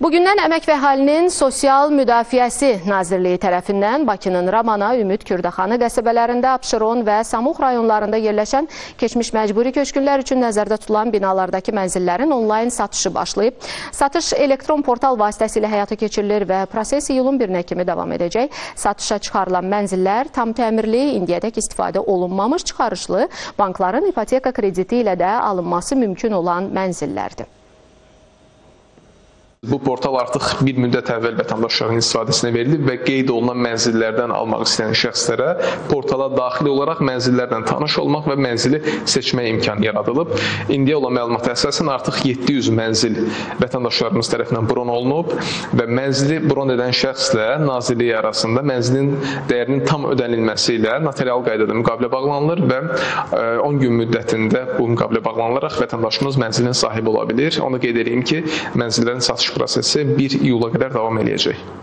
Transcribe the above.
Bugündən Əmək və Əhalinin Sosial Müdafiəsi Nazirliyi tərəfindən Bakının Ramana, Ümid, Kürdəxanı qəsəbələrində, Abşeron və Samux rayonlarında yerləşən keçmiş məcburi köçkünlər üçün nəzərdə tutulan binalardakı mənzillərin onlayn satışı başlayıb. Satış elektron portal vasitəsilə həyata keçirilir və proses iyulun 1-nə kimi davam edəcək. Satışa çıxarılan mənzillər tam təmirli, indiyədək istifadə olunmamış çıxarışlı, bankların ipoteka krediti ilə də alınması mümkün olan mənzillərdir. Bu portal artıq bir müddət əvvəl vətəndaşların istifadəsinə verilib və qeyd olunan mənzillərdən almaq istəyən şəxslərə portala daxil olaraq mənzillərlə tanış olmaq və mənzili seçmək imkanı yaradılıb. İndiyə olan məlumata əsasən artıq 700 mənzil vətəndaşlarımız tərəfindən bron olunub və mənzili bron edən şəxslə nazirlik arasında mənzilin dəyərinin tam ödənilməsi ilə notarial qaydada müqavilə bağlanılır və 10 gün müddətində bu müqavilə bağlanılaraq vətəndaşımız mənzilin sahibi ola bilir. Onu qeyd edeyim ki, mənzillərin satış prosesi 1 iyula qədər davam eləyəcək.